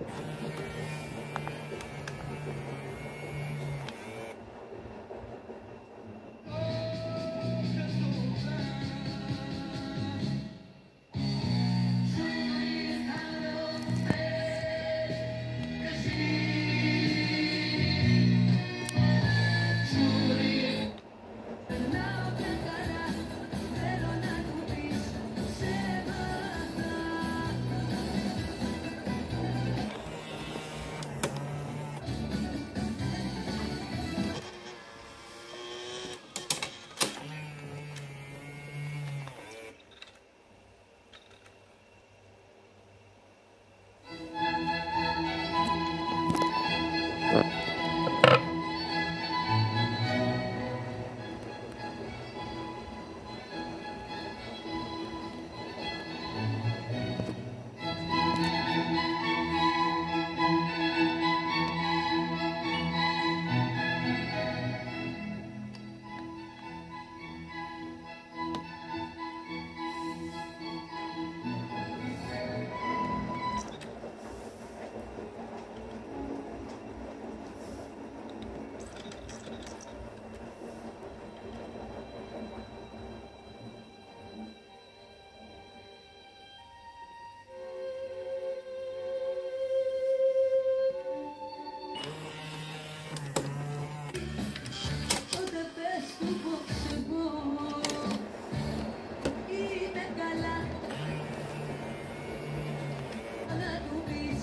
え! να του πεις